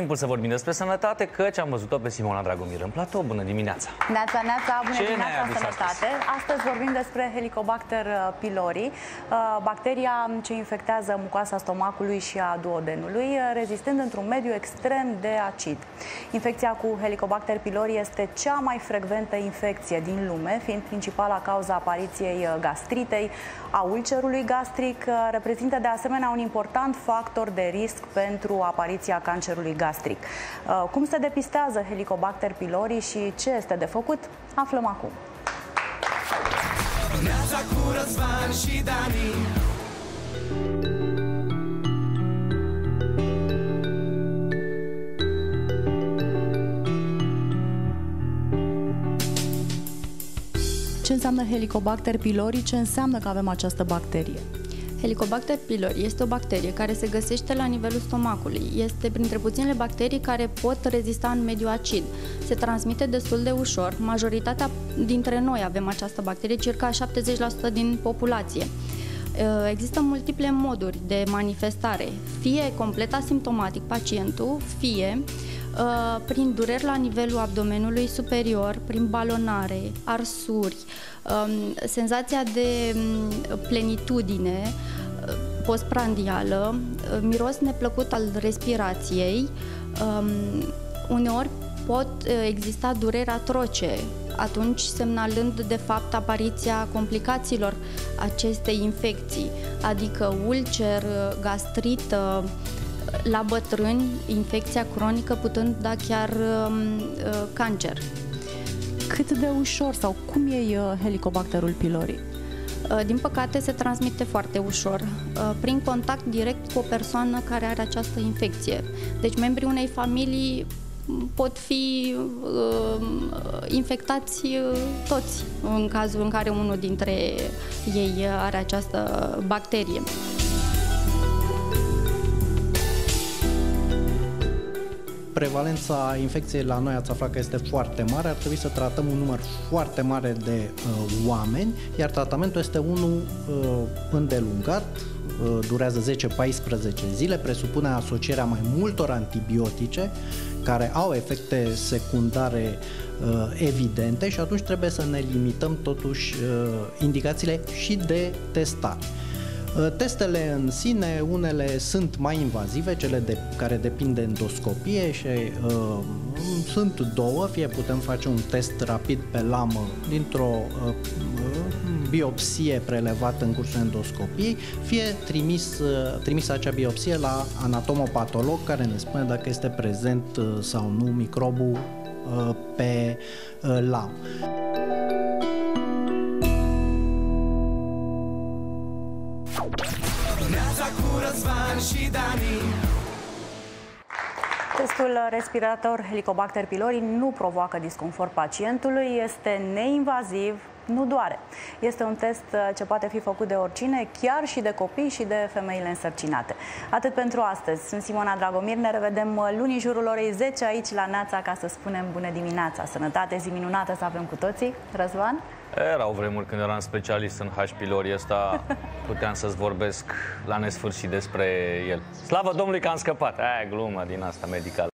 Timpul să vorbim despre sănătate, căci am văzut-o pe Simona Dragomir în platou. Bună dimineața! Neața, neața, bună Ce dimineața, ne-ai adus sănătate! Astăzi? astăzi vorbim despre Helicobacter uh, pylori, uh, bacteria ce infectează mucoasa stomacului și a duodenului, uh, rezistând într-un mediu extrem de acid. Infecția cu Helicobacter pylori este cea mai frecventă infecție din lume, fiind principala cauza apariției gastritei, a ulcerului gastric, reprezintă de asemenea un important factor de risc pentru apariția cancerului gastric. Uh, cum se depistează Helicobacter pylori și ce este de făcut, aflăm acum. cu Răzvan și Dani Ce înseamnă Helicobacter pylori? Ce înseamnă că avem această bacterie? Helicobacter pylori este o bacterie care se găsește la nivelul stomacului. Este printre puținele bacterii care pot rezista în mediu acid. Se transmite destul de ușor. Majoritatea dintre noi avem această bacterie, circa 70% din populație. Uh, există multiple moduri de manifestare, fie complet asimptomatic pacientul, fie uh, prin dureri la nivelul abdomenului superior, prin balonare, arsuri, um, senzația de um, plenitudine uh, postprandială, miros neplăcut al respirației, um, uneori pot exista dureri atroce, atunci semnalând de fapt apariția complicațiilor acestei infecții, adică ulcer, gastrită, la bătrâni, infecția cronică putând da chiar um, uh, cancer. Cât de ușor sau cum e uh, helicobacterul pylori? Uh, din păcate se transmite foarte ușor, prin contact direct cu o persoană care are această infecție. Deci membrii unei familii pot fi uh, infectați uh, toți în cazul în care unul dintre ei are această bacterie. Prevalența infecției la noi ați aflat că este foarte mare, ar trebui să tratăm un număr foarte mare de uh, oameni, iar tratamentul este unul uh, îndelungat, uh, durează 10-14 zile, presupune asocierea mai multor antibiotice care au efecte secundare uh, evidente și atunci trebuie să ne limităm totuși uh, indicațiile și de testare. Uh, testele în sine, unele sunt mai invazive, cele de, care depind de endoscopie și uh, sunt două, fie putem face un test rapid pe lamă dintr-o uh, biopsie prelevată în cursul endoscopiei, fie trimis, uh, trimis acea biopsie la anatomopatolog care ne spune dacă este prezent uh, sau nu microbul uh, pe uh, lamă. Și Dani. Testul respirator Helicobacter pylori nu provoacă disconfort pacientului, este neinvaziv, nu doare. Este un test uh, ce poate fi făcut de oricine, chiar și de copii și de femeile însărcinate. Atât pentru astăzi. Sunt Simona Dragomir, ne revedem uh, luni în jurul orei 10 aici la Neața ca să spunem bună dimineața. Sănătate, zi minunată să avem cu toții. Răzvan? Erau vremuri când eram specialist în H. pylori ăsta, puteam să-ți vorbesc la nesfârșit despre el. Slavă Domnului că am scăpat! Aia glumă din asta medicală.